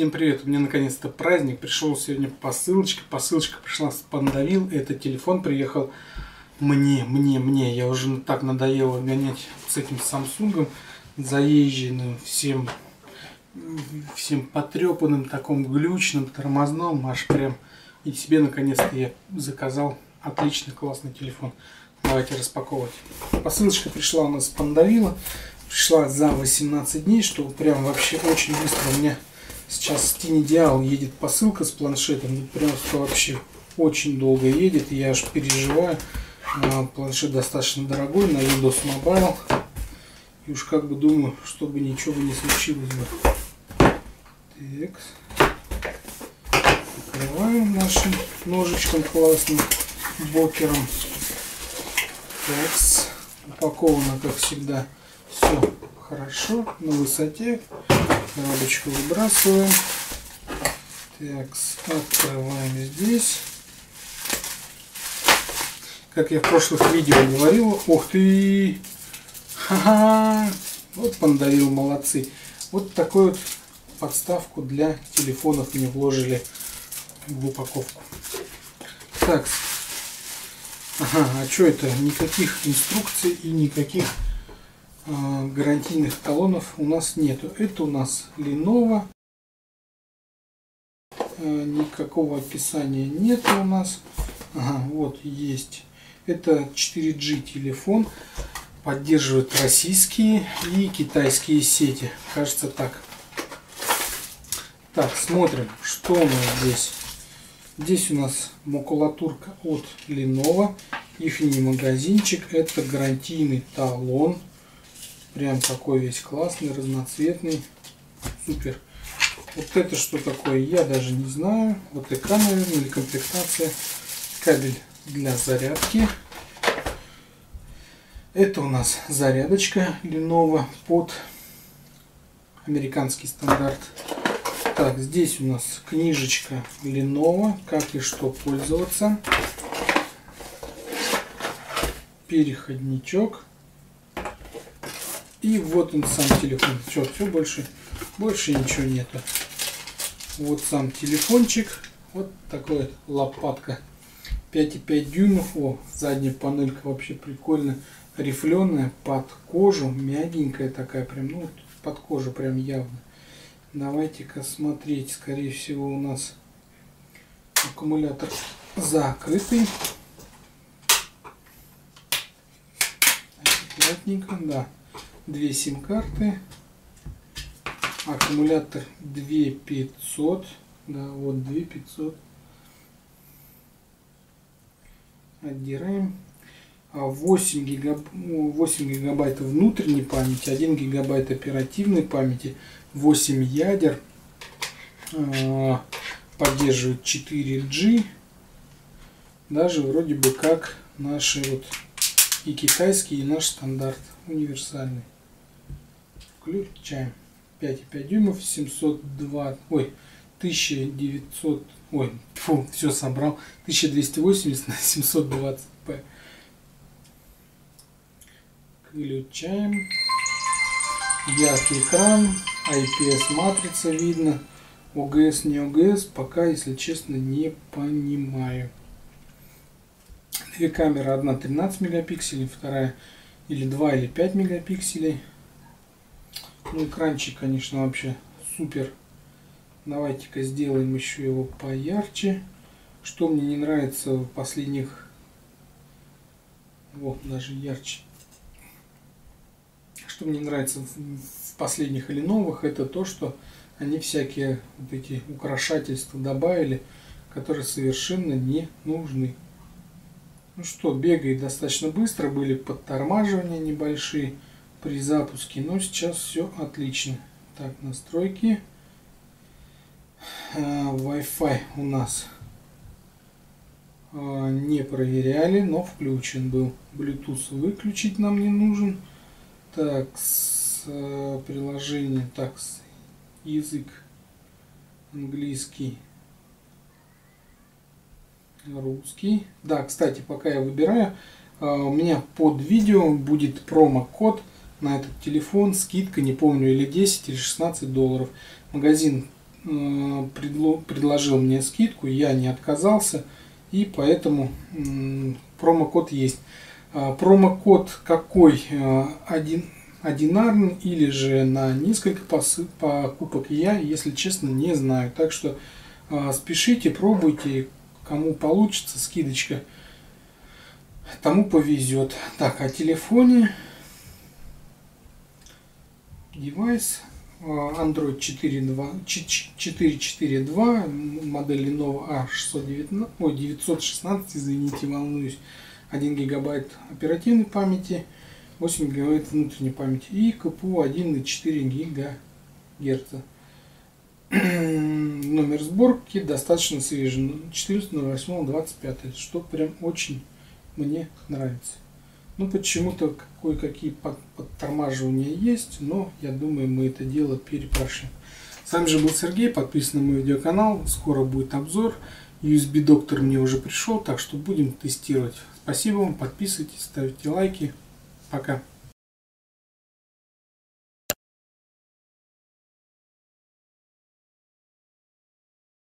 Всем привет! У меня наконец-то праздник. Пришел сегодня посылочка. Посылочка пришла с Пандавил. Это телефон приехал мне, мне, мне. Я уже так надоело гонять с этим Самсунгом заезженным, всем, всем потрепанным, таком глючным, тормозном. Аж прям. И себе наконец-то я заказал отличный, классный телефон. Давайте распаковывать. Посылочка пришла у нас с Пандавила. Пришла за 18 дней, что прям вообще очень быстро у меня Сейчас Ideal едет посылка с планшетом. Просто вообще очень долго едет. Я аж переживаю. А, планшет достаточно дорогой на Windows Mobile. И уж как бы думаю, чтобы ничего бы не случилось бы. Так. Открываем нашим ножичком классным бокером. Так. Упаковано, как всегда, все хорошо, на высоте. Коробочку выбрасываем. Так, открываем здесь. Как я в прошлых видео говорил, ух ты! Ха-ха! Вот пандавил, молодцы. Вот такую вот подставку для телефонов мне вложили в упаковку. Так, ага, а что это? Никаких инструкций и никаких гарантийных талонов у нас нету. Это у нас Lenovo. А, никакого описания нет у нас. Ага, вот есть. Это 4G телефон. Поддерживает российские и китайские сети. Кажется так. Так, смотрим, что у нас здесь. Здесь у нас макулатурка от Lenovo. Их магазинчик. Это гарантийный талон Прям такой весь классный, разноцветный. Супер. Вот это что такое, я даже не знаю. Вот экран, наверное, или комплектация. Кабель для зарядки. Это у нас зарядочка Lenovo под американский стандарт. Так, здесь у нас книжечка Lenovo, как и что пользоваться. Переходничок. И вот он сам телефон. Все, все больше, больше ничего нету. Вот сам телефончик. Вот вот лопатка. 5,5 дюймов. О, задняя панелька вообще прикольно. Рифленая под кожу. Мягенькая такая прям. Ну, под кожу прям явно. Давайте-ка смотреть. Скорее всего у нас аккумулятор закрытый. Аккуратненько, да две сим-карты, аккумулятор 2500, да, вот 2500. Отдираем. 8, гигаб... 8 гигабайт внутренней памяти, 1 гигабайт оперативной памяти, 8 ядер, а, поддерживает 4G, даже вроде бы как наши вот и китайский, и наш стандарт универсальный. Включаем. 5,5 дюймов, 702, ой, 1900, ой, фу, все собрал, 1280 на 720 p. Включаем. Яркий экран, IPS матрица видно. ОГС, не ОГС, пока, если честно, не понимаю. Две камеры, одна 13 мегапикселей, вторая или 2 или 5 мегапикселей. Ну, экранчик, конечно, вообще супер. Давайте-ка сделаем еще его поярче. Что мне не нравится в последних... Вот, даже ярче. Что мне нравится в последних или новых, это то, что они всякие вот эти украшательства добавили, которые совершенно не нужны. Ну что, бегает достаточно быстро, были подтормаживания небольшие при запуске, но сейчас все отлично. Так, настройки. А, Wi-Fi у нас а, не проверяли, но включен был. Bluetooth выключить нам не нужен. Так, с, а, приложение, так, с, язык английский русский. Да, кстати, пока я выбираю, у меня под видео будет промокод на этот телефон, скидка, не помню, или 10, или 16 долларов. Магазин э, предложил мне скидку, я не отказался, и поэтому промокод есть. А, промокод какой? Э, один, одинарный или же на несколько покупок я, если честно, не знаю. Так что э, спешите, пробуйте, кому получится скидочка, тому повезет. Так, о телефоне. Девайс Android 4.4.2, модель Lenovo A619, ой, 916, извините, волнуюсь, 1 гигабайт оперативной памяти, 8 гигабайт внутренней памяти и CPU 1,4 ГГц. Номер сборки достаточно свежий, 14.08.25, что прям очень мне нравится. Ну, почему-то кое-какие подтормаживания есть, но я думаю, мы это дело перепрошли. С вами же был Сергей, подписан на мой видеоканал, скоро будет обзор. USB доктор мне уже пришел, так что будем тестировать. Спасибо вам, подписывайтесь, ставьте лайки. Пока.